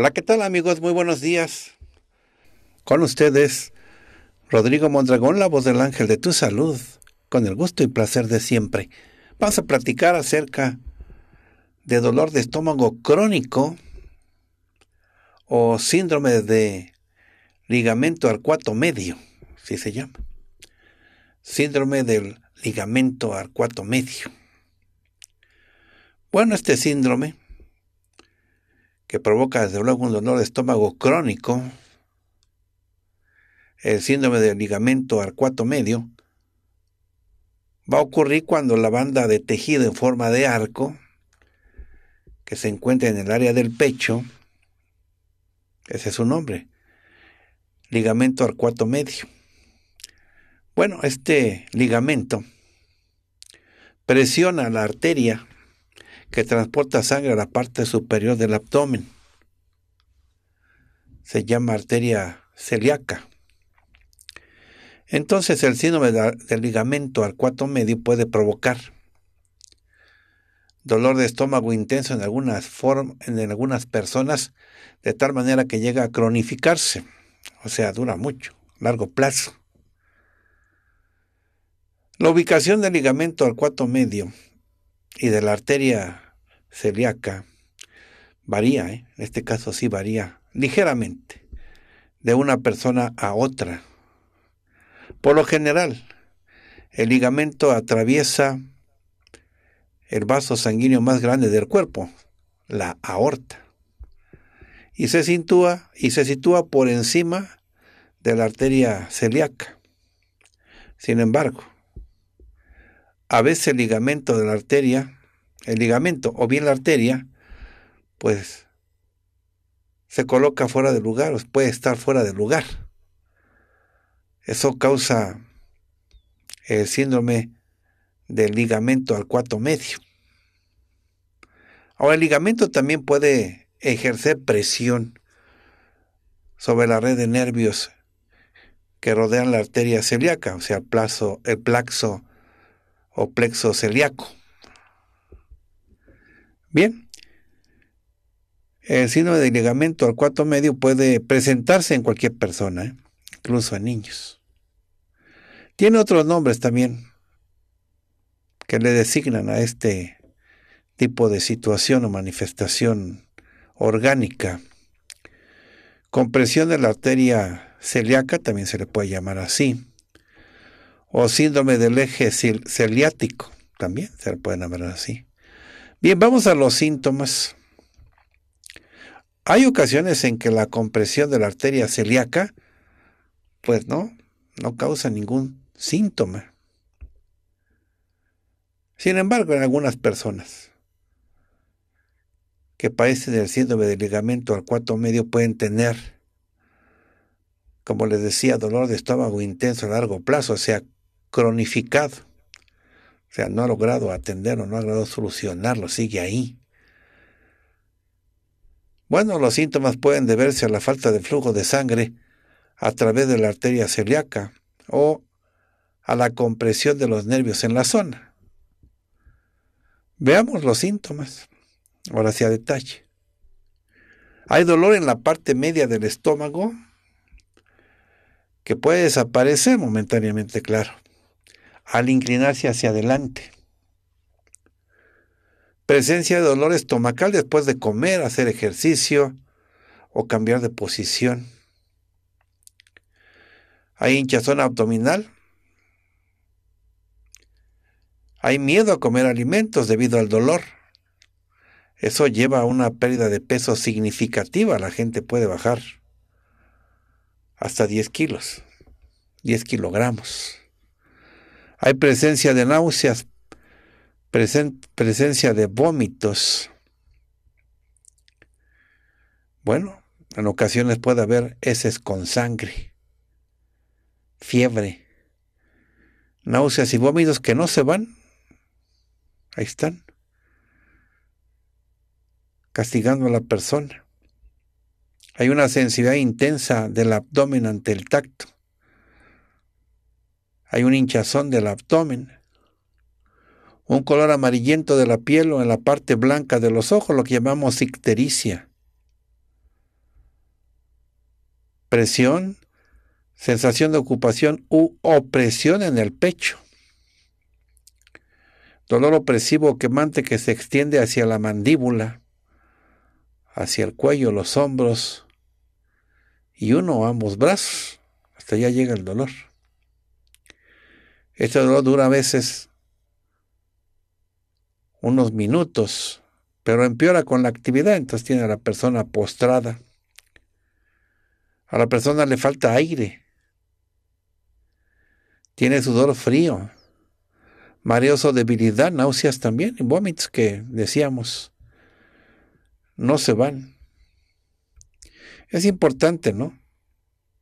Hola, ¿qué tal amigos? Muy buenos días. Con ustedes, Rodrigo Mondragón, la voz del ángel de tu salud, con el gusto y placer de siempre. Vamos a platicar acerca de dolor de estómago crónico o síndrome de ligamento arcuato medio, si se llama. Síndrome del ligamento arcuato medio. Bueno, este síndrome que provoca desde luego un dolor de estómago crónico, el síndrome del ligamento arcuato medio, va a ocurrir cuando la banda de tejido en forma de arco, que se encuentra en el área del pecho, ese es su nombre, ligamento arcuato medio. Bueno, este ligamento presiona la arteria que transporta sangre a la parte superior del abdomen. Se llama arteria celíaca. Entonces el síndrome del ligamento arcuato medio puede provocar dolor de estómago intenso en algunas, en algunas personas, de tal manera que llega a cronificarse, o sea, dura mucho, largo plazo. La ubicación del ligamento arcuato medio y de la arteria celíaca varía, ¿eh? en este caso sí varía ligeramente, de una persona a otra. Por lo general, el ligamento atraviesa el vaso sanguíneo más grande del cuerpo, la aorta, y se sitúa, y se sitúa por encima de la arteria celíaca. Sin embargo, a veces el ligamento de la arteria, el ligamento o bien la arteria, pues se coloca fuera de lugar, o puede estar fuera de lugar. Eso causa el síndrome del ligamento arcuato medio. Ahora, el ligamento también puede ejercer presión sobre la red de nervios que rodean la arteria celíaca, o sea, el, plazo, el plaxo o plexo celíaco. Bien, el síndrome de ligamento arcuato medio puede presentarse en cualquier persona, incluso en niños. Tiene otros nombres también que le designan a este tipo de situación o manifestación orgánica. Compresión de la arteria celíaca también se le puede llamar así o síndrome del eje celiático, también se le puede llamar así. Bien, vamos a los síntomas. Hay ocasiones en que la compresión de la arteria celíaca, pues no, no causa ningún síntoma. Sin embargo, en algunas personas que padecen del síndrome del ligamento al cuarto medio pueden tener, como les decía, dolor de estómago intenso a largo plazo, o sea, cronificado. O sea, no ha logrado atenderlo, no ha logrado solucionarlo, sigue ahí. Bueno, los síntomas pueden deberse a la falta de flujo de sangre a través de la arteria celíaca o a la compresión de los nervios en la zona. Veamos los síntomas, ahora sí a detalle. Hay dolor en la parte media del estómago que puede desaparecer momentáneamente, claro al inclinarse hacia adelante. Presencia de dolor estomacal después de comer, hacer ejercicio o cambiar de posición. Hay hinchazón abdominal. Hay miedo a comer alimentos debido al dolor. Eso lleva a una pérdida de peso significativa. La gente puede bajar hasta 10 kilos 10 kilogramos. Hay presencia de náuseas, presencia de vómitos. Bueno, en ocasiones puede haber heces con sangre, fiebre, náuseas y vómitos que no se van. Ahí están, castigando a la persona. Hay una sensibilidad intensa del abdomen ante el tacto. Hay un hinchazón del abdomen. Un color amarillento de la piel o en la parte blanca de los ojos, lo que llamamos ictericia. Presión, sensación de ocupación u opresión en el pecho. Dolor opresivo quemante que se extiende hacia la mandíbula, hacia el cuello, los hombros y uno o ambos brazos. Hasta allá llega el dolor. Este dolor dura a veces unos minutos, pero empeora con la actividad, entonces tiene a la persona postrada. A la persona le falta aire. Tiene sudor frío, mareos o debilidad, náuseas también, y vómitos que decíamos no se van. Es importante, ¿no?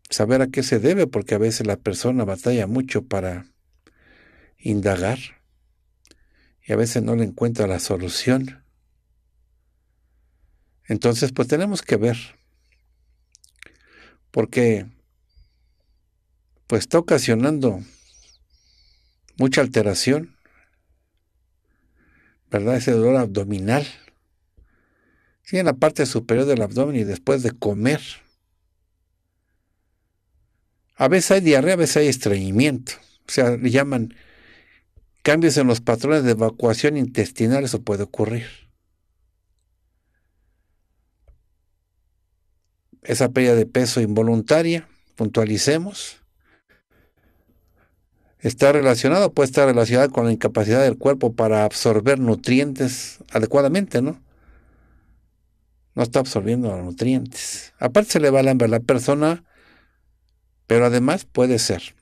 Saber a qué se debe, porque a veces la persona batalla mucho para indagar y a veces no le encuentra la solución. Entonces, pues tenemos que ver, porque pues está ocasionando mucha alteración, ¿verdad? Ese dolor abdominal. Sí, en la parte superior del abdomen y después de comer. A veces hay diarrea, a veces hay estreñimiento. O sea, le llaman cambios en los patrones de evacuación intestinal, eso puede ocurrir. Esa pérdida de peso involuntaria, puntualicemos, está relacionado, puede estar relacionada con la incapacidad del cuerpo para absorber nutrientes adecuadamente, ¿no? No está absorbiendo los nutrientes. Aparte se le va la hambre a la persona, pero además puede ser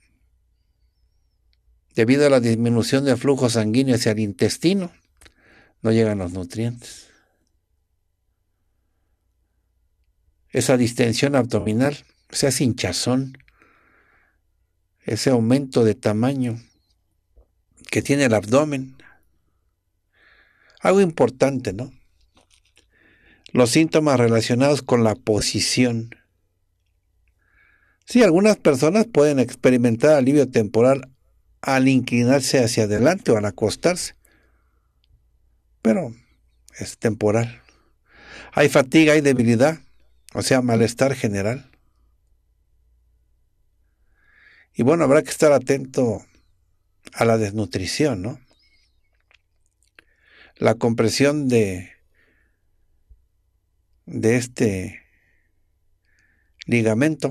Debido a la disminución del flujo sanguíneo hacia el intestino, no llegan los nutrientes. Esa distensión abdominal, ese hinchazón, ese aumento de tamaño que tiene el abdomen. Algo importante, ¿no? Los síntomas relacionados con la posición. Sí, algunas personas pueden experimentar alivio temporal al inclinarse hacia adelante o al acostarse. Pero es temporal. Hay fatiga, hay debilidad, o sea, malestar general. Y bueno, habrá que estar atento a la desnutrición, ¿no? La compresión de, de este ligamento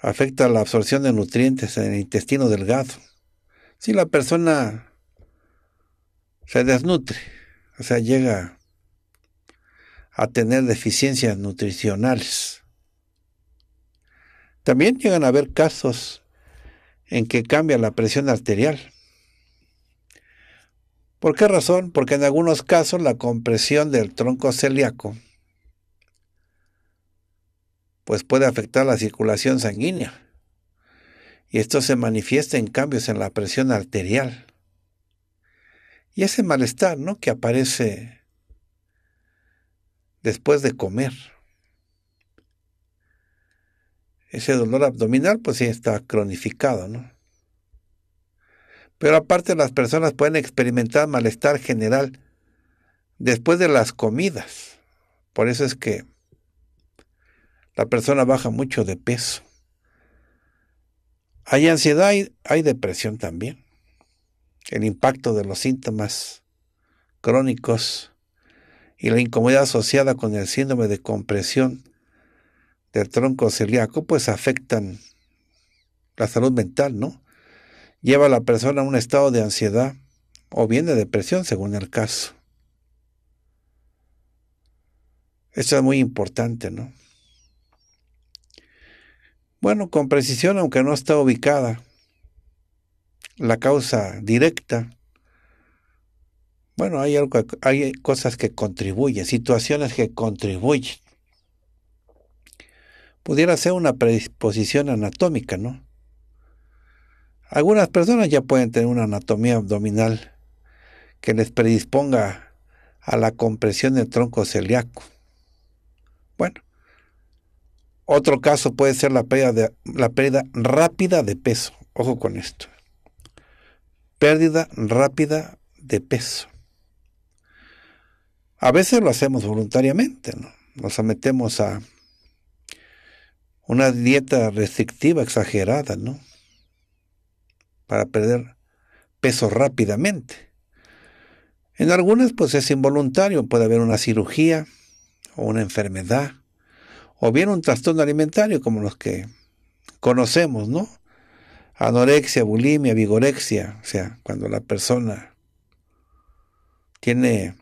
afecta la absorción de nutrientes en el intestino delgado. Si la persona se desnutre, o sea, llega a tener deficiencias nutricionales. También llegan a haber casos en que cambia la presión arterial. ¿Por qué razón? Porque en algunos casos la compresión del tronco celíaco pues puede afectar la circulación sanguínea. Y esto se manifiesta en cambios en la presión arterial. Y ese malestar, ¿no? Que aparece después de comer. Ese dolor abdominal, pues sí está cronificado, ¿no? Pero aparte las personas pueden experimentar malestar general después de las comidas. Por eso es que la persona baja mucho de peso. Hay ansiedad, y hay depresión también. El impacto de los síntomas crónicos y la incomodidad asociada con el síndrome de compresión del tronco celíaco, pues afectan la salud mental, ¿no? Lleva a la persona a un estado de ansiedad o bien de depresión, según el caso. Esto es muy importante, ¿no? Bueno, con precisión, aunque no está ubicada la causa directa, bueno, hay, algo, hay cosas que contribuyen, situaciones que contribuyen. Pudiera ser una predisposición anatómica, ¿no? Algunas personas ya pueden tener una anatomía abdominal que les predisponga a la compresión del tronco celíaco. Bueno, otro caso puede ser la pérdida, la pérdida rápida de peso. Ojo con esto. Pérdida rápida de peso. A veces lo hacemos voluntariamente, ¿no? Nos sometemos a una dieta restrictiva exagerada, ¿no? Para perder peso rápidamente. En algunas, pues es involuntario, puede haber una cirugía o una enfermedad, o bien un trastorno alimentario como los que conocemos, ¿no? Anorexia, bulimia, vigorexia, o sea, cuando la persona tiene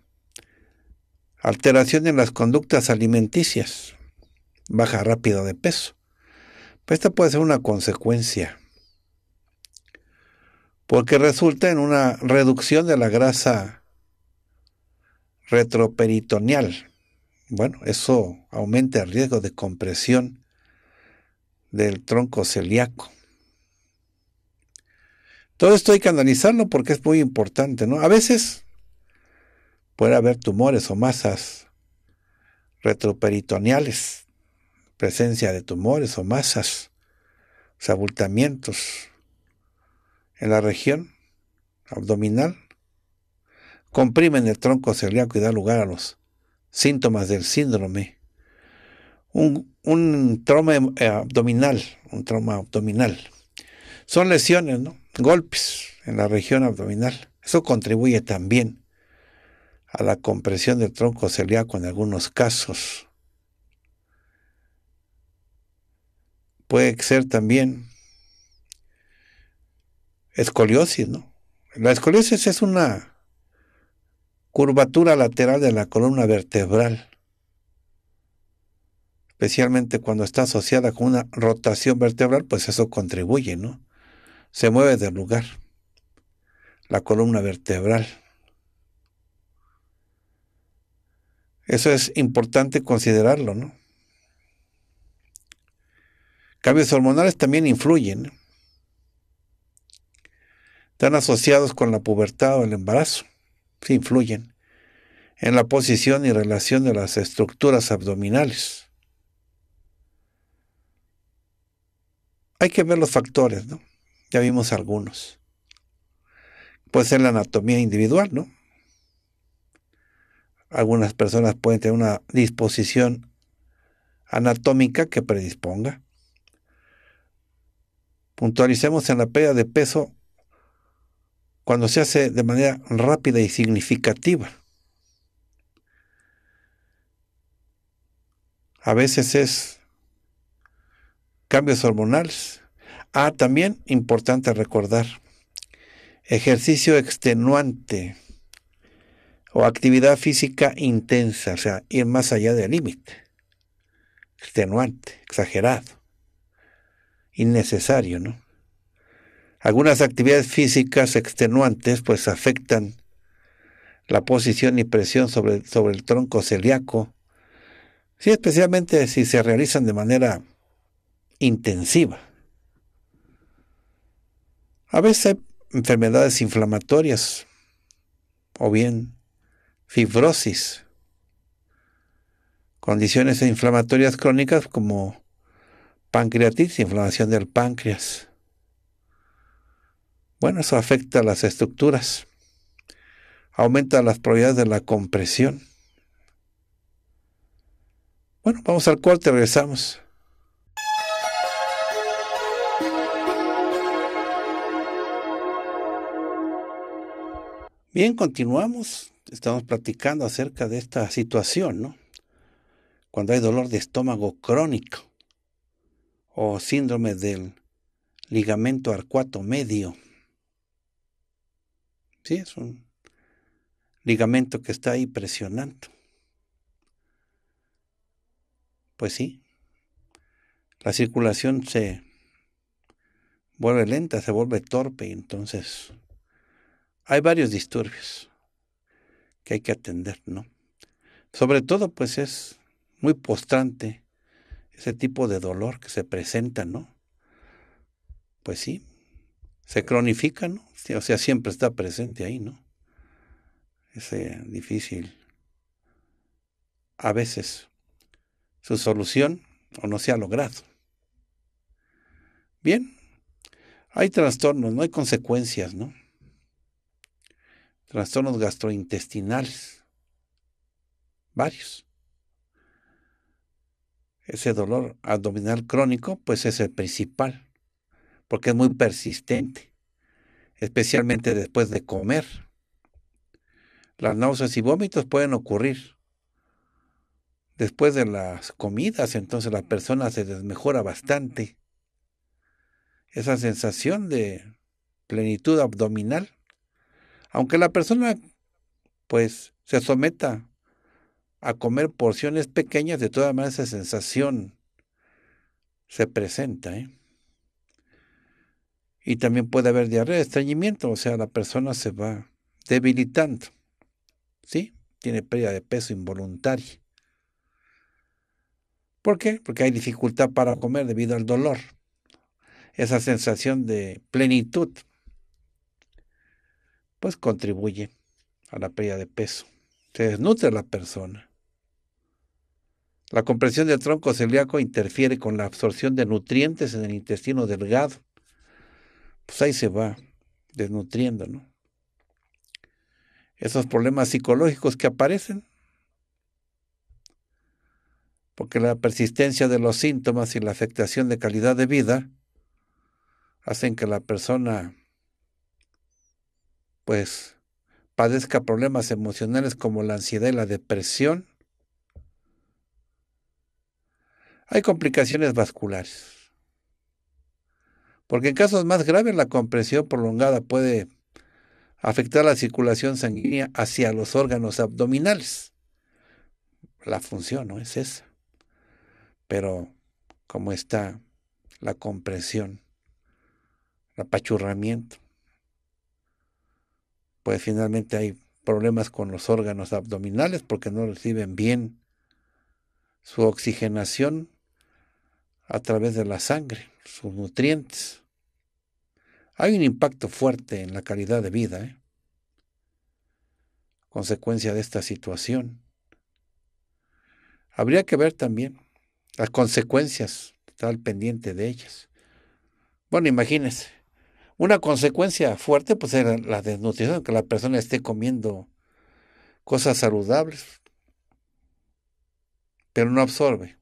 alteración en las conductas alimenticias, baja rápido de peso. Pues esta puede ser una consecuencia, porque resulta en una reducción de la grasa retroperitoneal. Bueno, eso aumenta el riesgo de compresión del tronco celíaco. Todo esto hay que analizarlo porque es muy importante, ¿no? A veces puede haber tumores o masas retroperitoneales, presencia de tumores o masas, o abultamientos en la región abdominal comprimen el tronco celíaco y da lugar a los síntomas del síndrome. Un, trauma eh, abdominal, un trauma abdominal. Son lesiones, ¿no? Golpes en la región abdominal. Eso contribuye también a la compresión del tronco celíaco en algunos casos. Puede ser también escoliosis, ¿no? La escoliosis es una curvatura lateral de la columna vertebral, especialmente cuando está asociada con una rotación vertebral, pues eso contribuye, ¿no? Se mueve del lugar la columna vertebral. Eso es importante considerarlo, ¿no? Cambios hormonales también influyen. Están asociados con la pubertad o el embarazo influyen en la posición y relación de las estructuras abdominales. Hay que ver los factores, ¿no? Ya vimos algunos. Puede ser la anatomía individual, ¿no? Algunas personas pueden tener una disposición anatómica que predisponga. Puntualicemos en la pérdida de peso cuando se hace de manera rápida y significativa. A veces es cambios hormonales. Ah, también importante recordar, ejercicio extenuante o actividad física intensa, o sea, ir más allá del límite. Extenuante, exagerado, innecesario, ¿no? Algunas actividades físicas extenuantes pues afectan la posición y presión sobre, sobre el tronco celíaco, sí, especialmente si se realizan de manera intensiva. A veces hay enfermedades inflamatorias o bien fibrosis, condiciones inflamatorias crónicas como pancreatitis, inflamación del páncreas, bueno, eso afecta a las estructuras, aumenta las probabilidades de la compresión. Bueno, vamos al corte, regresamos. Bien, continuamos. Estamos platicando acerca de esta situación, ¿no? Cuando hay dolor de estómago crónico o síndrome del ligamento arcuato medio. Sí, es un ligamento que está ahí presionando. Pues sí, la circulación se vuelve lenta, se vuelve torpe y entonces hay varios disturbios que hay que atender, ¿no? Sobre todo, pues es muy postrante ese tipo de dolor que se presenta, ¿no? Pues sí, se cronifica, ¿no? O sea, siempre está presente ahí, ¿no? Es difícil. A veces su solución o no se ha logrado. Bien, hay trastornos, no hay consecuencias, ¿no? Trastornos gastrointestinales, varios. Ese dolor abdominal crónico, pues es el principal, porque es muy persistente, especialmente después de comer. Las náuseas y vómitos pueden ocurrir después de las comidas, entonces la persona se desmejora bastante esa sensación de plenitud abdominal, aunque la persona pues se someta a comer porciones pequeñas, de todas maneras esa sensación se presenta. ¿eh? Y también puede haber diarrea, estreñimiento, o sea, la persona se va debilitando. ¿Sí? Tiene pérdida de peso involuntaria. ¿Por qué? Porque hay dificultad para comer debido al dolor esa sensación de plenitud, pues contribuye a la pérdida de peso. Se desnutre la persona. La compresión del tronco celíaco interfiere con la absorción de nutrientes en el intestino delgado. Pues ahí se va desnutriendo, ¿no? Esos problemas psicológicos que aparecen, porque la persistencia de los síntomas y la afectación de calidad de vida hacen que la persona pues padezca problemas emocionales como la ansiedad y la depresión. Hay complicaciones vasculares. Porque en casos más graves la compresión prolongada puede afectar la circulación sanguínea hacia los órganos abdominales. La función no es esa. Pero como está la compresión apachurramiento. Pues finalmente hay problemas con los órganos abdominales porque no reciben bien su oxigenación a través de la sangre, sus nutrientes. Hay un impacto fuerte en la calidad de vida, ¿eh? consecuencia de esta situación. Habría que ver también las consecuencias, estar pendiente de ellas. Bueno, imagínense, una consecuencia fuerte pues era la desnutrición, que la persona esté comiendo cosas saludables, pero no absorbe.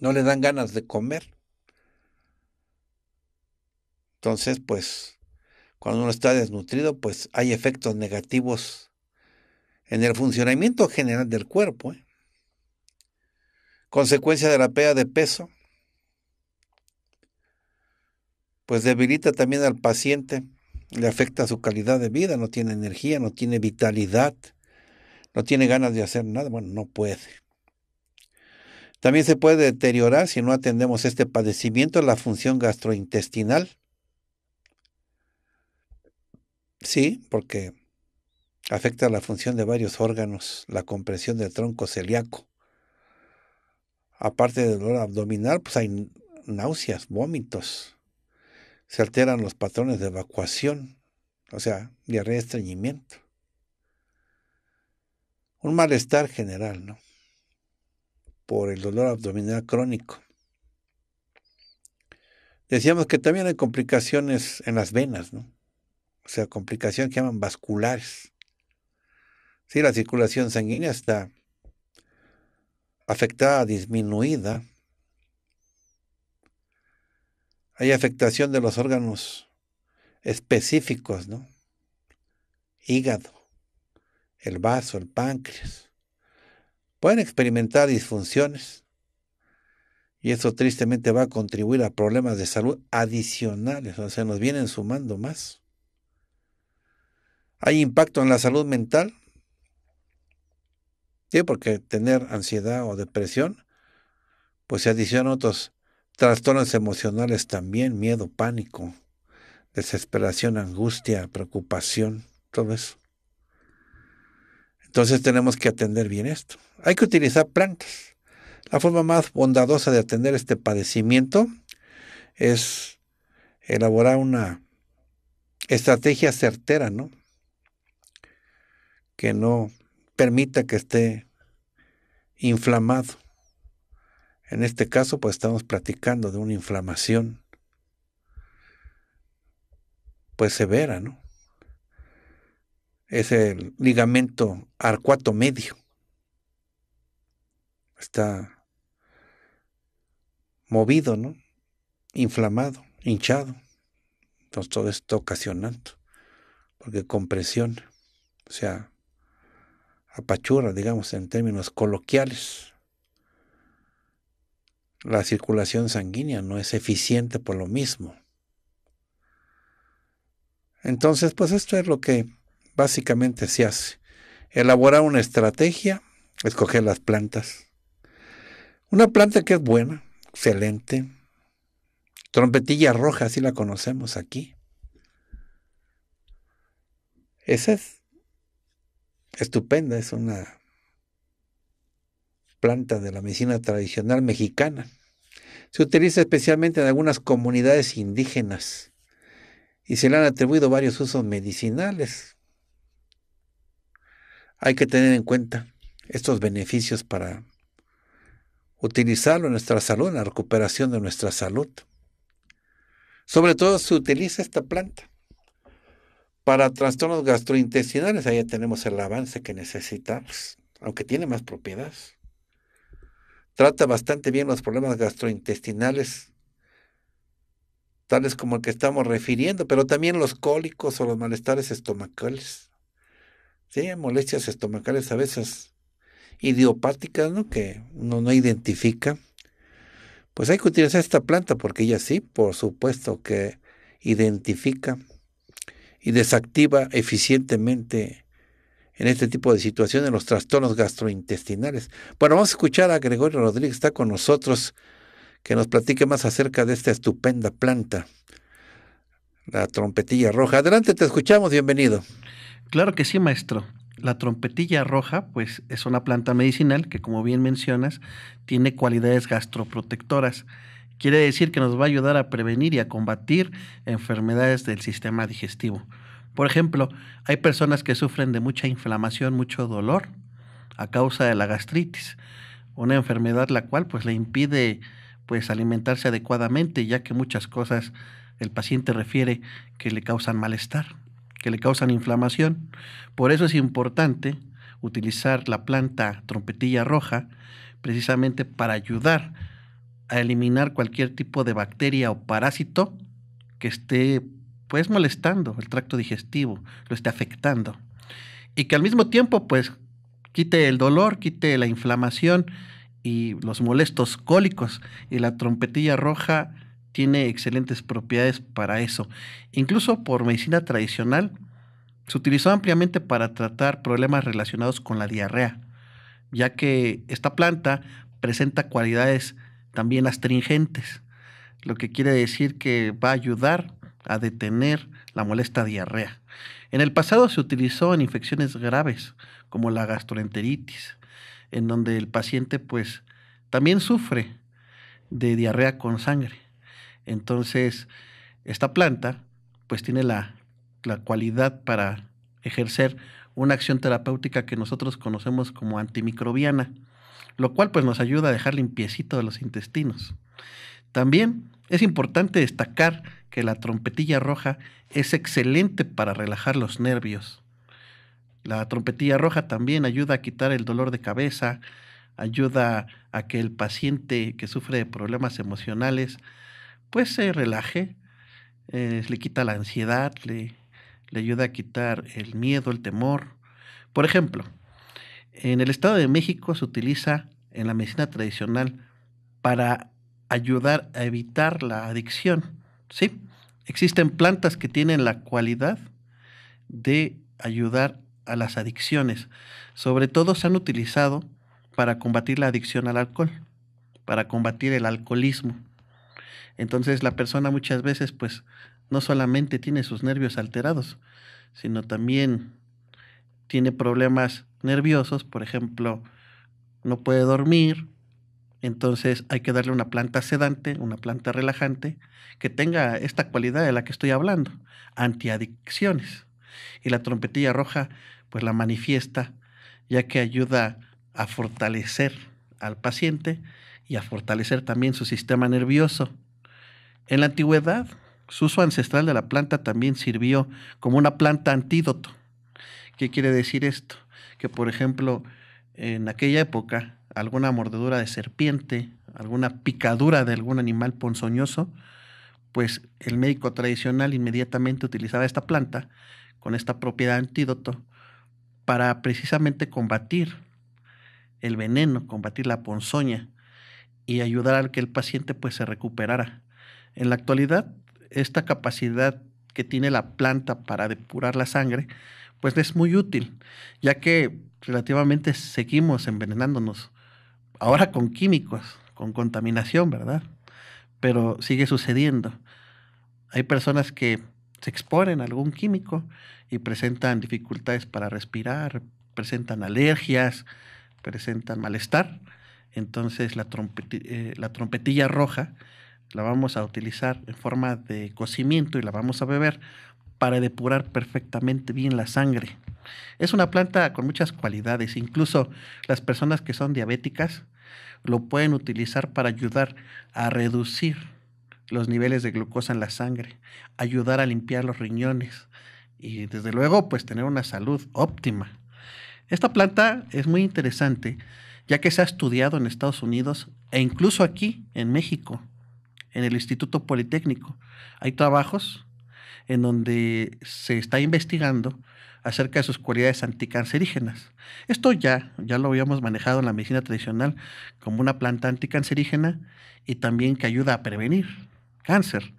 No le dan ganas de comer. Entonces, pues, cuando uno está desnutrido, pues hay efectos negativos en el funcionamiento general del cuerpo. ¿eh? Consecuencia de la pérdida de peso, pues debilita también al paciente, le afecta su calidad de vida, no tiene energía, no tiene vitalidad, no tiene ganas de hacer nada, bueno, no puede. También se puede deteriorar si no atendemos este padecimiento la función gastrointestinal. Sí, porque afecta la función de varios órganos, la compresión del tronco celíaco. Aparte del dolor abdominal, pues hay náuseas, vómitos, se alteran los patrones de evacuación, o sea, diarrea, estreñimiento. Un malestar general, ¿no? Por el dolor abdominal crónico. Decíamos que también hay complicaciones en las venas, ¿no? O sea, complicaciones que llaman vasculares. Sí, la circulación sanguínea está afectada, disminuida, hay afectación de los órganos específicos, ¿no? Hígado, el vaso, el páncreas. Pueden experimentar disfunciones y eso tristemente va a contribuir a problemas de salud adicionales, o sea, nos vienen sumando más. ¿Hay impacto en la salud mental? Sí, porque tener ansiedad o depresión pues se adicionan otros trastornos emocionales también, miedo, pánico, desesperación, angustia, preocupación, todo eso. Entonces tenemos que atender bien esto. Hay que utilizar plantas. La forma más bondadosa de atender este padecimiento es elaborar una estrategia certera, ¿no? Que no permita que esté inflamado. En este caso, pues estamos platicando de una inflamación pues severa, ¿no? Es el ligamento arcuato medio. Está movido, ¿no? Inflamado, hinchado. Entonces todo esto ocasionando, porque compresión, o sea, apachura, digamos, en términos coloquiales. La circulación sanguínea no es eficiente por lo mismo. Entonces, pues esto es lo que básicamente se hace. Elaborar una estrategia, escoger las plantas. Una planta que es buena, excelente. Trompetilla roja, así la conocemos aquí. Esa es estupenda, es una planta de la medicina tradicional mexicana. Se utiliza especialmente en algunas comunidades indígenas y se le han atribuido varios usos medicinales. Hay que tener en cuenta estos beneficios para utilizarlo en nuestra salud, en la recuperación de nuestra salud. Sobre todo se utiliza esta planta para trastornos gastrointestinales, ahí tenemos el avance que necesitamos, aunque tiene más propiedades. Trata bastante bien los problemas gastrointestinales, tales como el que estamos refiriendo, pero también los cólicos o los malestares estomacales. Sí, molestias estomacales a veces idiopáticas, ¿no? Que uno no identifica. Pues hay que utilizar esta planta porque ella sí, por supuesto que identifica y desactiva eficientemente en este tipo de situaciones los trastornos gastrointestinales. Bueno, vamos a escuchar a Gregorio Rodríguez, está con nosotros, que nos platique más acerca de esta estupenda planta, la trompetilla roja. Adelante, te escuchamos, bienvenido. Claro que sí, maestro. La trompetilla roja, pues es una planta medicinal que, como bien mencionas, tiene cualidades gastroprotectoras. Quiere decir que nos va a ayudar a prevenir y a combatir enfermedades del sistema digestivo. Por ejemplo, hay personas que sufren de mucha inflamación, mucho dolor a causa de la gastritis, una enfermedad la cual pues le impide pues alimentarse adecuadamente, ya que muchas cosas el paciente refiere que le causan malestar, que le causan inflamación. Por eso es importante utilizar la planta trompetilla roja precisamente para ayudar a eliminar cualquier tipo de bacteria o parásito que esté pues molestando el tracto digestivo, lo esté afectando. Y que al mismo tiempo pues quite el dolor, quite la inflamación y los molestos cólicos. Y la trompetilla roja tiene excelentes propiedades para eso. Incluso por medicina tradicional se utilizó ampliamente para tratar problemas relacionados con la diarrea, ya que esta planta presenta cualidades también astringentes, lo que quiere decir que va a ayudar a detener la molesta diarrea. En el pasado se utilizó en infecciones graves como la gastroenteritis, en donde el paciente pues también sufre de diarrea con sangre. Entonces, esta planta pues tiene la, la cualidad para ejercer una acción terapéutica que nosotros conocemos como antimicrobiana lo cual pues nos ayuda a dejar limpiecito de los intestinos. También es importante destacar que la trompetilla roja es excelente para relajar los nervios. La trompetilla roja también ayuda a quitar el dolor de cabeza, ayuda a que el paciente que sufre de problemas emocionales pues se relaje, eh, le quita la ansiedad, le, le ayuda a quitar el miedo, el temor. Por ejemplo, en el Estado de México se utiliza en la medicina tradicional para ayudar a evitar la adicción. ¿sí? Existen plantas que tienen la cualidad de ayudar a las adicciones. Sobre todo se han utilizado para combatir la adicción al alcohol. para combatir el alcoholismo. Entonces la persona muchas veces pues no solamente tiene sus nervios alterados, sino también tiene problemas nerviosos, por ejemplo, no puede dormir, entonces hay que darle una planta sedante, una planta relajante, que tenga esta cualidad de la que estoy hablando, antiadicciones. Y la trompetilla roja pues la manifiesta, ya que ayuda a fortalecer al paciente y a fortalecer también su sistema nervioso. En la antigüedad, su uso ancestral de la planta también sirvió como una planta antídoto. ¿Qué quiere decir esto? Que, por ejemplo, en aquella época, alguna mordedura de serpiente, alguna picadura de algún animal ponzoñoso, pues el médico tradicional inmediatamente utilizaba esta planta con esta propiedad antídoto para precisamente combatir el veneno, combatir la ponzoña y ayudar a que el paciente pues se recuperara. En la actualidad, esta capacidad que tiene la planta para depurar la sangre, pues es muy útil, ya que relativamente seguimos envenenándonos ahora con químicos, con contaminación, ¿verdad? Pero sigue sucediendo. Hay personas que se exponen a algún químico y presentan dificultades para respirar, presentan alergias, presentan malestar. Entonces la, eh, la trompetilla roja la vamos a utilizar en forma de cocimiento y la vamos a beber para depurar perfectamente bien la sangre. Es una planta con muchas cualidades, incluso las personas que son diabéticas lo pueden utilizar para ayudar a reducir los niveles de glucosa en la sangre, ayudar a limpiar los riñones y desde luego pues tener una salud óptima. Esta planta es muy interesante ya que se ha estudiado en Estados Unidos e incluso aquí en México, en el Instituto Politécnico. Hay trabajos en donde se está investigando acerca de sus cualidades anticancerígenas. Esto ya, ya lo habíamos manejado en la medicina tradicional como una planta anticancerígena y también que ayuda a prevenir cáncer.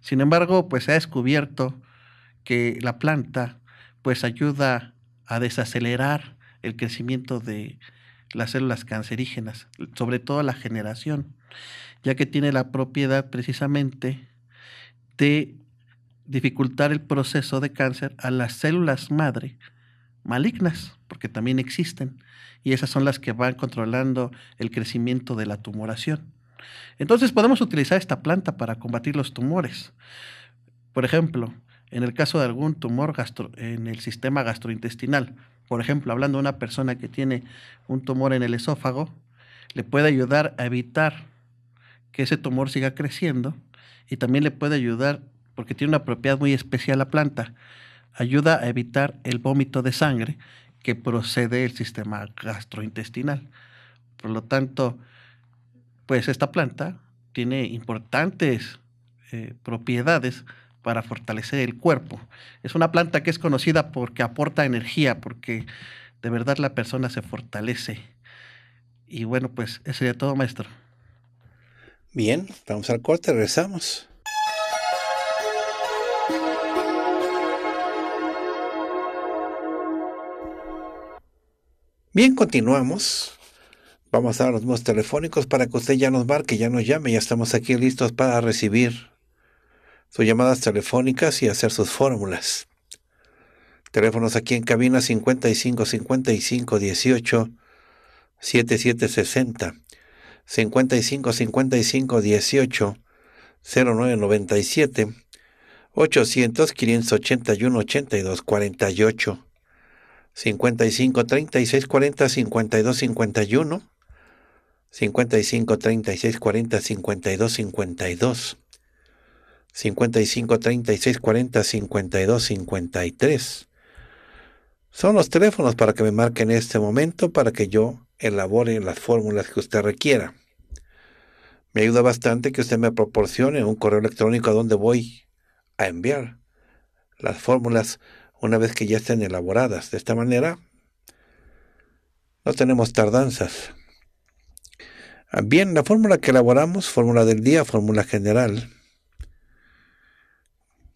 Sin embargo, pues se ha descubierto que la planta pues ayuda a desacelerar el crecimiento de las células cancerígenas, sobre todo la generación, ya que tiene la propiedad precisamente de dificultar el proceso de cáncer a las células madre malignas, porque también existen, y esas son las que van controlando el crecimiento de la tumoración. Entonces podemos utilizar esta planta para combatir los tumores. Por ejemplo, en el caso de algún tumor gastro, en el sistema gastrointestinal, por ejemplo, hablando de una persona que tiene un tumor en el esófago, le puede ayudar a evitar que ese tumor siga creciendo y también le puede ayudar porque tiene una propiedad muy especial la planta. Ayuda a evitar el vómito de sangre que procede del sistema gastrointestinal. Por lo tanto, pues esta planta tiene importantes eh, propiedades para fortalecer el cuerpo. Es una planta que es conocida porque aporta energía, porque de verdad la persona se fortalece. Y bueno, pues eso sería todo, maestro. Bien, vamos al corte, regresamos. Bien, continuamos. Vamos a dar los números telefónicos para que usted ya nos marque, ya nos llame. Ya estamos aquí listos para recibir sus llamadas telefónicas y hacer sus fórmulas. Teléfonos aquí en cabina 55 55 18 7760 55 55 18 0997 800 581 82 48 55 36 40 52 51 55 36 40 52 52 55 36 40 52 53 son los teléfonos para que me marquen en este momento para que yo elabore las fórmulas que usted requiera. Me ayuda bastante que usted me proporcione un correo electrónico a donde voy a enviar las fórmulas una vez que ya estén elaboradas. De esta manera, no tenemos tardanzas. Ah, bien, la fórmula que elaboramos, fórmula del día, fórmula general,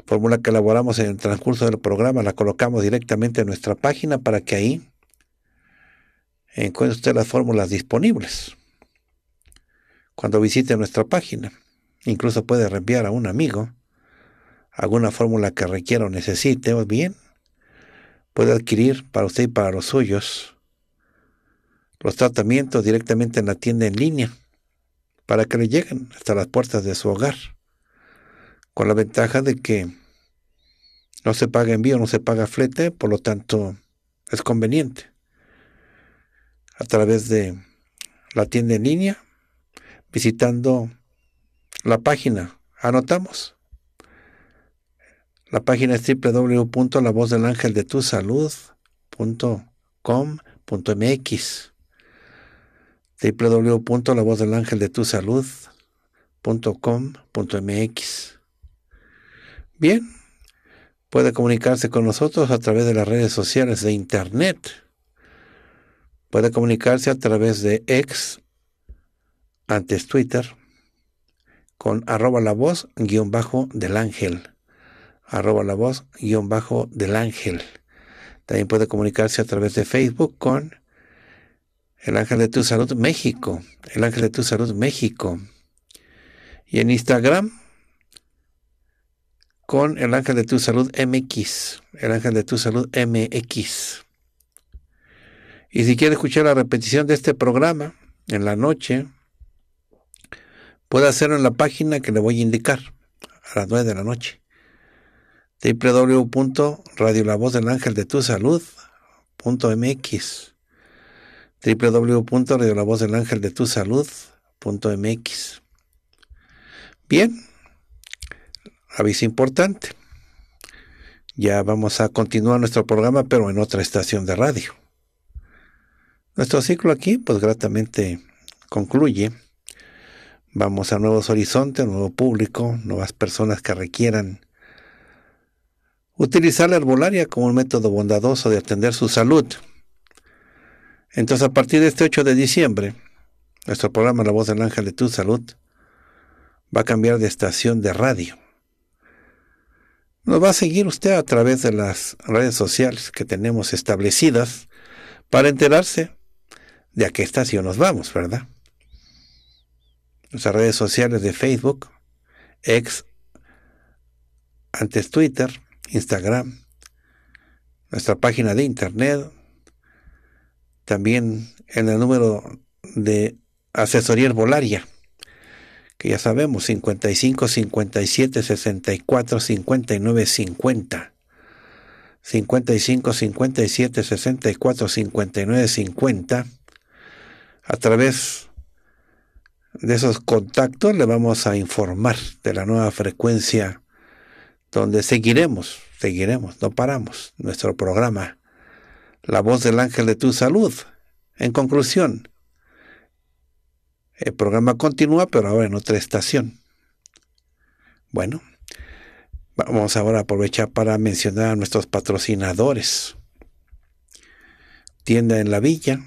fórmula que elaboramos en el transcurso del programa, la colocamos directamente en nuestra página para que ahí encuentre usted las fórmulas disponibles. cuando visite nuestra página. Incluso puede reenviar a un amigo alguna fórmula que requiera o necesite, o bien puede adquirir para usted y para los suyos los tratamientos directamente en la tienda en línea para que le lleguen hasta las puertas de su hogar, con la ventaja de que no se paga envío, no se paga flete, por lo tanto es conveniente. A través de la tienda en línea, visitando la página, anotamos. La página es www.lavozdelangeldetusalud.com.mx www.lavozdelangeldetusalud.com.mx Bien, puede comunicarse con nosotros a través de las redes sociales de Internet. Puede comunicarse a través de ex, antes Twitter, con arroba la voz guion bajo del ángel. Arroba la voz guion bajo del ángel. También puede comunicarse a través de Facebook con el Ángel de tu Salud México, el Ángel de tu Salud México. Y en Instagram, con el Ángel de tu Salud MX, el Ángel de tu Salud MX. Y si quiere escuchar la repetición de este programa en la noche, puede hacerlo en la página que le voy a indicar a las 9 de la noche www.radiolavozdelangeldetusalud.mx www.radiolavozdelangeldetusalud.mx Bien, aviso importante. Ya vamos a continuar nuestro programa, pero en otra estación de radio. Nuestro ciclo aquí, pues gratamente concluye. Vamos a nuevos horizontes, nuevo público, nuevas personas que requieran utilizar la herbolaria como un método bondadoso de atender su salud entonces, a partir de este 8 de diciembre, nuestro programa La Voz del Ángel de Tu Salud va a cambiar de estación de radio. Nos va a seguir usted a través de las redes sociales que tenemos establecidas para enterarse de a qué estación nos vamos, ¿verdad? Nuestras redes sociales de Facebook, ex, antes Twitter, Instagram, nuestra página de internet, también en el número de asesoría herbolaria, que ya sabemos, 55 57 64 59 50. 55 57 64 59 50. A través de esos contactos le vamos a informar de la nueva frecuencia donde seguiremos, seguiremos, no paramos nuestro programa la voz del ángel de tu salud. En conclusión, el programa continúa, pero ahora en otra estación. Bueno, vamos ahora a aprovechar para mencionar a nuestros patrocinadores. Tienda en la Villa,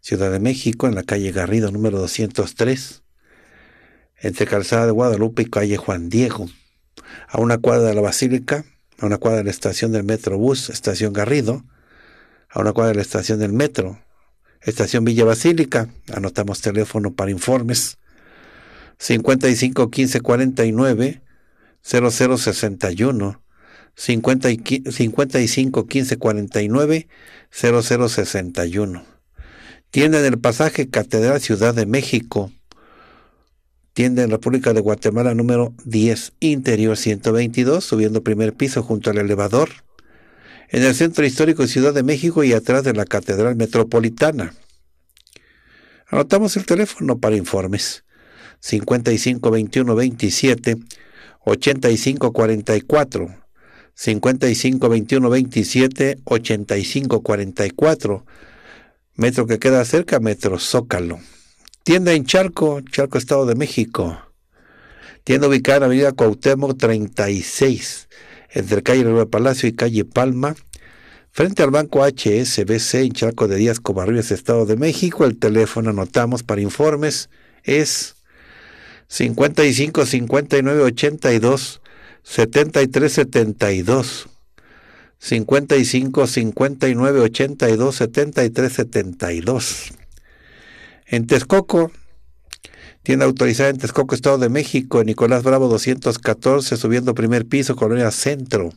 Ciudad de México, en la calle Garrido número 203, entre Calzada de Guadalupe y calle Juan Diego, a una cuadra de la Basílica, a una cuadra de la estación del Metrobús, estación Garrido, a una cuadra de la estación del metro, estación Villa Basílica, anotamos teléfono para informes, 55 15 49 0061, 55 15 49 0061. Tienda en el pasaje Catedral Ciudad de México. Tienda en República de Guatemala número 10, interior 122, subiendo primer piso junto al elevador en el Centro Histórico de Ciudad de México y atrás de la Catedral Metropolitana. Anotamos el teléfono para informes. 55 21 27 85 44 55 21 27 85 44 metro que queda cerca metro Zócalo tienda en Charco Charco Estado de México tienda ubicada en Avenida Cuauhtémoc 36 entre calle Nueva Palacio y calle Palma, frente al banco HSBC en Charco de Díaz Covarrubias, Estado de México. El teléfono anotamos para informes es 55 59 82 73 72. 55 59 82 73 72. En Texcoco, Tienda autorizada en Texcoco, Estado de México, Nicolás Bravo 214, subiendo primer piso, Colonia Centro,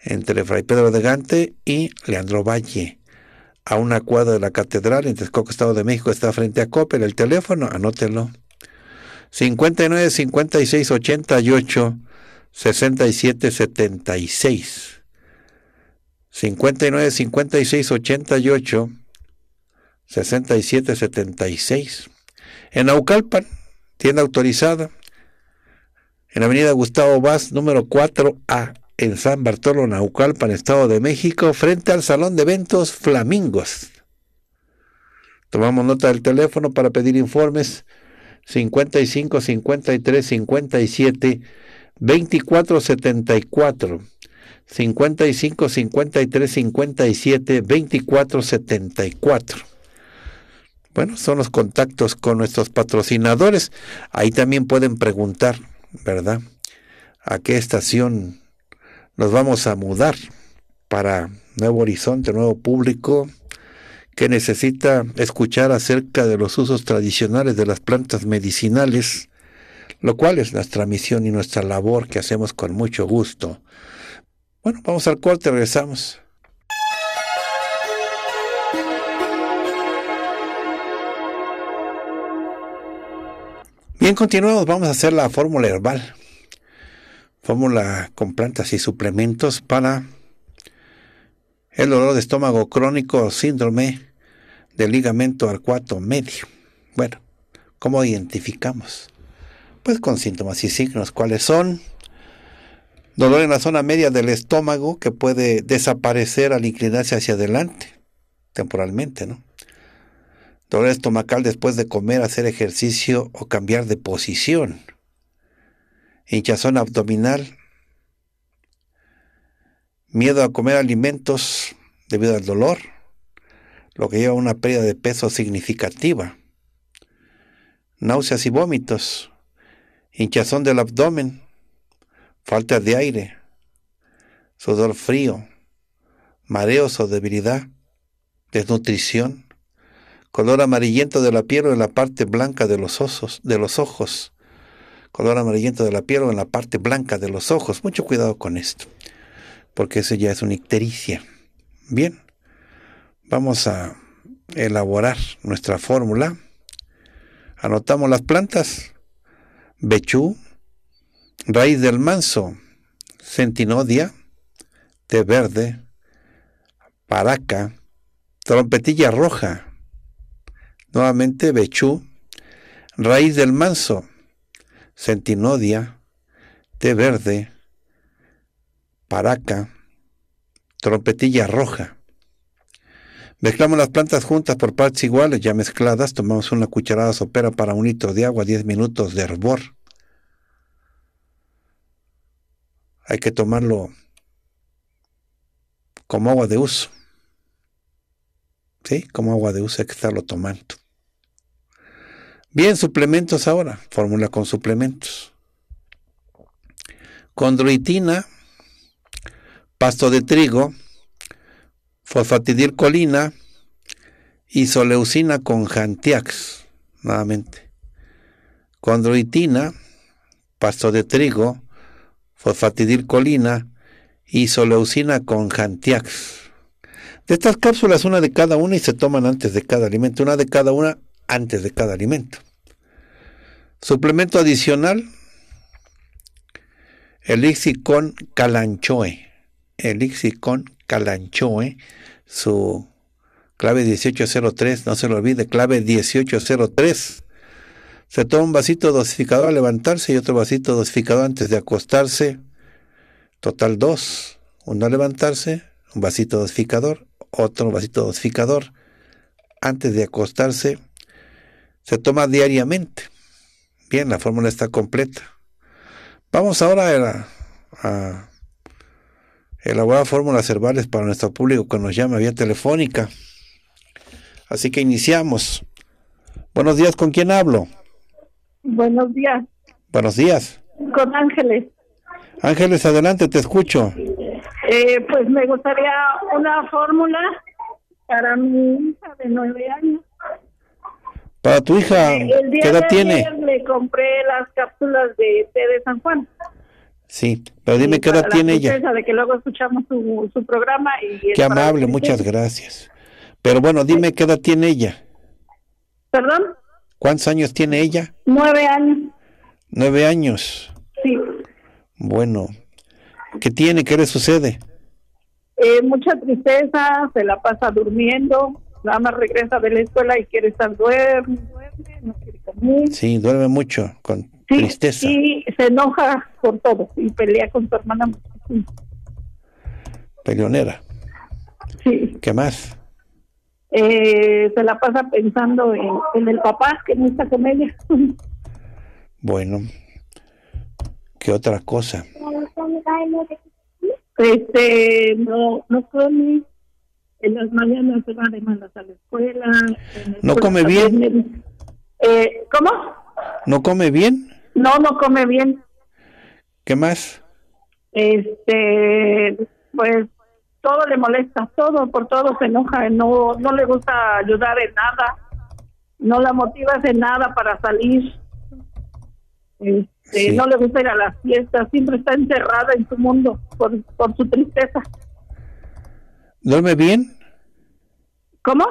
entre Fray Pedro de Gante y Leandro Valle. A una cuadra de la Catedral, en Texcoco, Estado de México, está frente a Coppel. El teléfono, anótelo. 59 56 88 67 76. 59 56 88 67 76. En Naucalpan, tienda autorizada. En Avenida Gustavo Vaz, número 4A, en San Bartolo, Naucalpan, Estado de México, frente al Salón de Eventos Flamingos. Tomamos nota del teléfono para pedir informes 55 53 57 24 74 55 53 57 24 74 bueno, son los contactos con nuestros patrocinadores. Ahí también pueden preguntar, ¿verdad? ¿A qué estación nos vamos a mudar para Nuevo Horizonte, nuevo público? que necesita escuchar acerca de los usos tradicionales de las plantas medicinales, lo cual es nuestra misión y nuestra labor que hacemos con mucho gusto. Bueno, vamos al corte, regresamos. Bien, continuamos, vamos a hacer la fórmula herbal. Fórmula con plantas y suplementos para el dolor de estómago crónico, síndrome del ligamento arcuato medio. Bueno, ¿cómo identificamos? Pues con síntomas y signos. ¿Cuáles son? Dolor en la zona media del estómago que puede desaparecer al inclinarse hacia adelante, temporalmente, ¿no? Dolor estomacal después de comer, hacer ejercicio o cambiar de posición. Hinchazón abdominal. Miedo a comer alimentos debido al dolor lo que lleva a una pérdida de peso significativa. Náuseas y vómitos, hinchazón del abdomen, falta de aire, sudor frío, mareos o debilidad, desnutrición, color amarillento de la piel o en la parte blanca de los, osos, de los ojos, color amarillento de la piel o en la parte blanca de los ojos. Mucho cuidado con esto, porque eso ya es una ictericia. Bien, Vamos a elaborar nuestra fórmula. Anotamos las plantas. Bechú, raíz del manso, centinodia, té verde, paraca, trompetilla roja. Nuevamente bechú, raíz del manso, centinodia, té verde, paraca, trompetilla roja. Mezclamos las plantas juntas por partes iguales, ya mezcladas. Tomamos una cucharada sopera para un litro de agua, 10 minutos de hervor. Hay que tomarlo como agua de uso. ¿Sí? Como agua de uso hay que estarlo tomando. Bien, suplementos ahora. Fórmula con suplementos. Condroitina, pasto de trigo, fosfatidilcolina y soleucina con Jantiax, nuevamente. Condroitina, pasto de trigo, fosfatidilcolina y soleucina con Jantiax. De estas cápsulas, una de cada una y se toman antes de cada alimento, una de cada una antes de cada alimento. Suplemento adicional, elixir con calanchoe. Elixir con Calanchoe, su clave 1803, no se lo olvide, clave 1803. Se toma un vasito dosificador al levantarse y otro vasito dosificador antes de acostarse. Total dos. Uno al levantarse, un vasito dosificador, otro vasito dosificador antes de acostarse. Se toma diariamente. Bien, la fórmula está completa. Vamos ahora a, a elaborar fórmulas herbales para nuestro público que nos llama vía telefónica. Así que iniciamos. Buenos días, ¿con quién hablo? Buenos días. Buenos días. Con Ángeles. Ángeles, adelante, te escucho. Eh, pues me gustaría una fórmula para mi hija de nueve años. Para tu hija, Eh, el día ¿qué edad de tiene? ayer le compré las cápsulas de té de San Juan. Sí, pero dime Y qué edad tiene ella. tristeza de que luego escuchamos su, su programa y... Qué amable, muchas gracias. Pero bueno, dime qué edad tiene ella. ¿Perdón? ¿Cuántos años tiene ella? Nueve años, Nueve años. sí. Bueno, ¿qué tiene? ¿Qué le sucede? Eh, mucha tristeza, se la pasa durmiendo, nada más regresa de la escuela y quiere estar duerme, duerme, no quiere comer. Sí, duerme mucho, con Sí, tristeza. y se enoja por todo y pelea con su hermana. Peleonera. Sí, ¿Qué más? Eh, se la pasa pensando en, en el papá que no está con ella. Bueno, ¿qué otra cosa? Este, no, no come, en las mañanas se va de malas a la escuela. la ¿No escuela come también- Eh, ¿Cómo? ¿No come bien? No, no come bien. ¿Qué más? Este, pues todo le molesta, todo, por todo se enoja, no, no le gusta ayudar en nada, no la motivas en nada para salir. Este, Sí. No le gusta ir a las fiestas, siempre está encerrada en su mundo por, por su tristeza. ¿Duerme bien? ¿Cómo?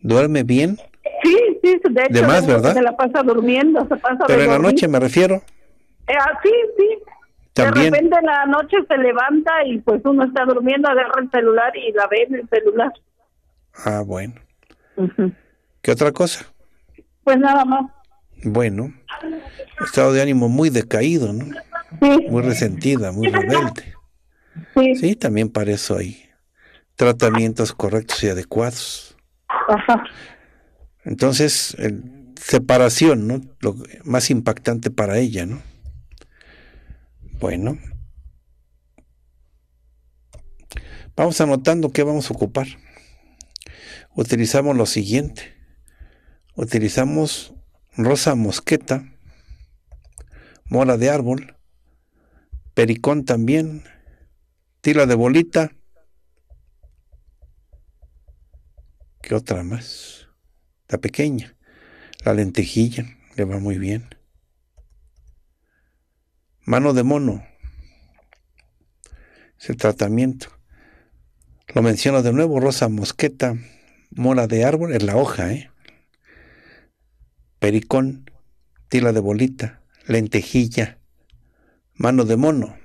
¿Duerme bien? Sí, sí, de hecho, De más, ¿verdad? se la pasa durmiendo, se pasa Pero de en la noche me refiero. Eh, ah, sí, sí. También. De repente en la noche se levanta y pues uno está durmiendo, agarra el celular y la ve en el celular. Ah, bueno. ¿Qué otra cosa? Pues nada más. Bueno, estado de ánimo muy decaído, ¿no? Sí, Muy resentida, muy rebelde. sí, Sí, también para eso hay tratamientos correctos y adecuados. ajá. Entonces, el- separación, ¿no? Lo más impactante para ella, ¿no? Bueno. Vamos anotando qué vamos a ocupar. Utilizamos lo siguiente. Utilizamos rosa mosqueta, mora de árbol, pericón también, tila de bolita. ¿Qué otra más? La pequeña. La lentejilla, le va muy bien. Mano de mono. Es el tratamiento. Lo menciono de nuevo, rosa mosqueta, mora de árbol, es la hoja, ¿eh? Pericón, tila de bolita, lentejilla, mano de mono.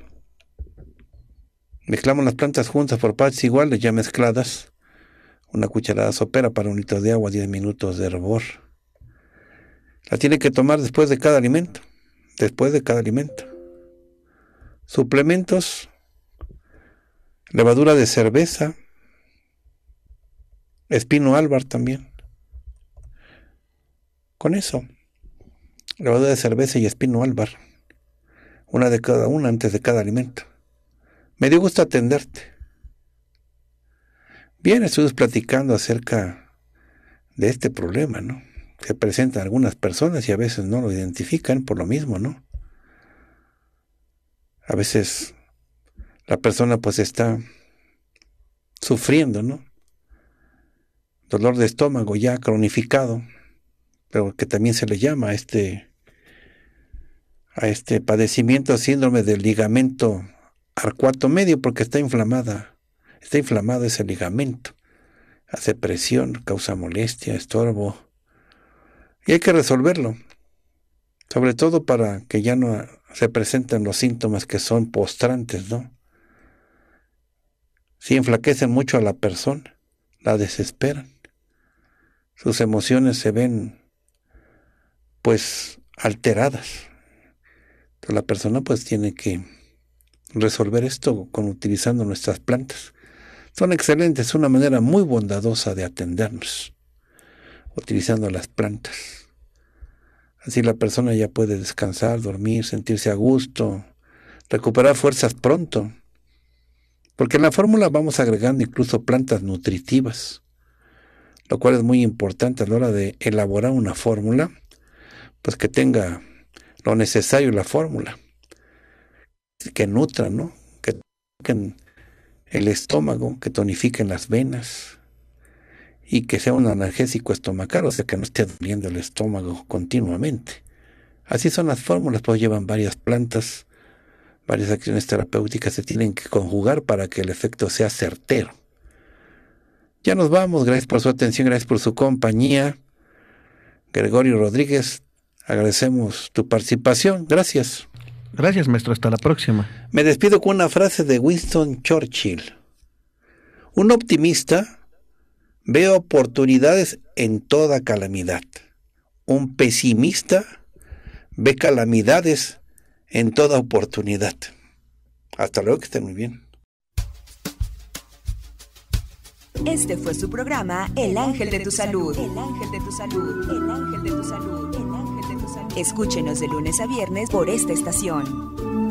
Mezclamos las plantas juntas por partes iguales, ya mezcladas. Una cucharada sopera para un litro de agua, 10 minutos de hervor. La tiene que tomar después de cada alimento. Después de cada alimento. Suplementos. Levadura de cerveza. Espino álvar también. Con eso. Levadura de cerveza y espino álvar. Una de cada una antes de cada alimento. Me dio gusto atenderte. Bien, estuvimos platicando acerca de este problema, ¿no? Se presentan algunas personas y a veces no lo identifican por lo mismo, ¿no? A veces la persona pues está sufriendo, ¿no? Dolor de estómago ya cronificado, pero que también se le llama a este a este padecimiento síndrome del ligamento arcuato medio porque está inflamada Está inflamado ese ligamento. Hace presión, causa molestia, estorbo. Y hay que resolverlo. Sobre todo para que ya no se presenten los síntomas que son postrantes, ¿no? Si enflaquecen mucho a la persona, la desesperan. Sus emociones se ven, pues, alteradas. Entonces, la persona, pues, tiene que resolver esto con utilizando nuestras plantas son excelentes, una manera muy bondadosa de atendernos, utilizando las plantas. Así la persona ya puede descansar, dormir, sentirse a gusto, recuperar fuerzas pronto. Porque en la fórmula vamos agregando incluso plantas nutritivas, lo cual es muy importante a la hora de elaborar una fórmula, pues que tenga lo necesario la fórmula, que nutra, ¿no? Que, que el estómago, que tonifiquen las venas y que sea un analgésico estomacal, o sea que no esté doliendo el estómago continuamente. Así son las fórmulas, pues llevan varias plantas, varias acciones terapéuticas se tienen que conjugar para que el efecto sea certero. Ya nos vamos, gracias por su atención, gracias por su compañía. Gregorio Rodríguez, agradecemos tu participación, gracias. Gracias, maestro, hasta la próxima. Me despido con una frase de Winston Churchill. Un optimista ve oportunidades en toda calamidad. Un pesimista ve calamidades en toda oportunidad. Hasta luego, que estén muy bien. Este fue su programa El Ángel de tu Salud. El Ángel de tu Salud. El Ángel de tu Salud. El Ángel de tu Salud. Escúchenos de lunes a viernes por esta estación.